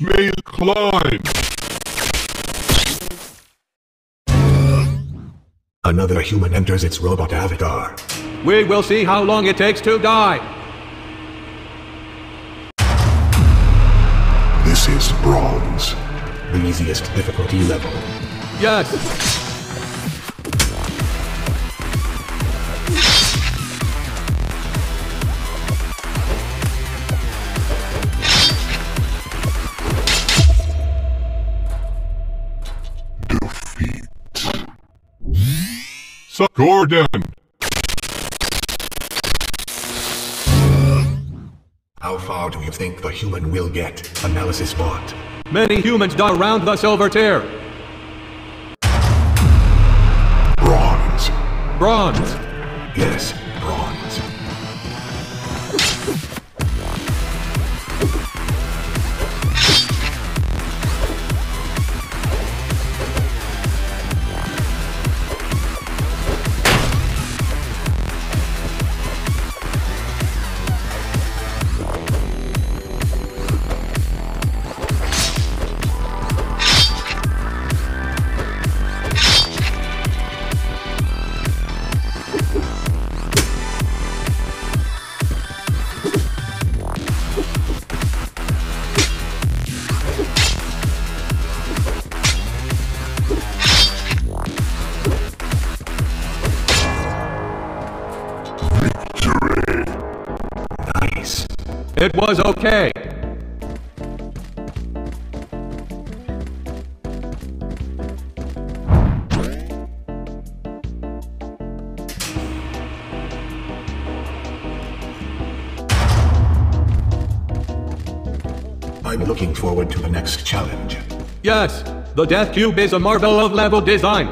may climb. Another human enters its robot avatar. We will see how long it takes to die. This is bronze. The easiest difficulty level. Yes. So Gordon. How far do you think the human will get? Analysis bot. Many humans die around the silver tier. Bronze. Bronze. Yes, It was okay. I'm looking forward to the next challenge. Yes. The Death Cube is a marvel of level design.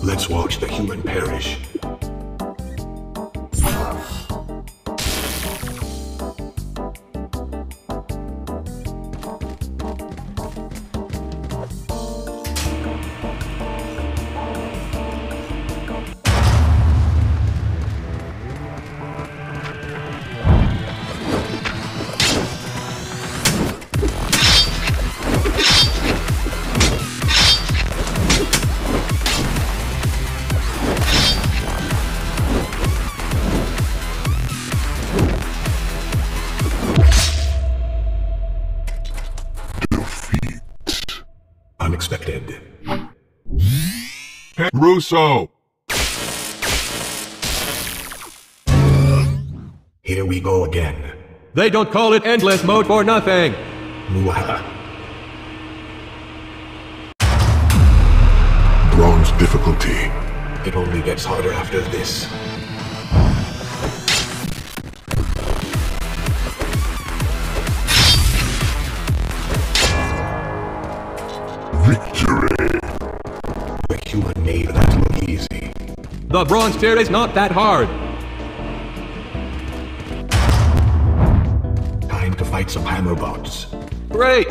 Let's watch the human perish. Russo. Here we go again. They don't call it endless mode for nothing. Muaha. Bronze difficulty. It only gets harder after this. The bronze tier is not that hard. Time to fight some hammer bots. Great.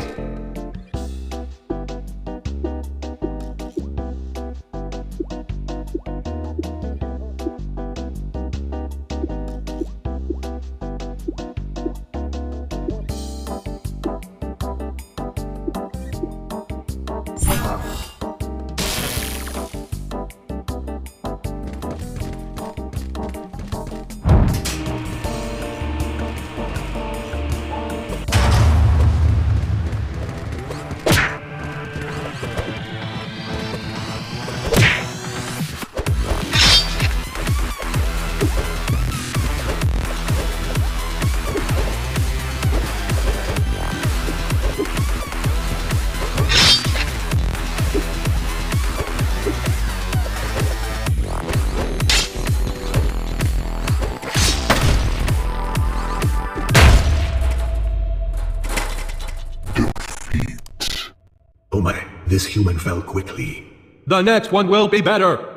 This human fell quickly. The next one will be better.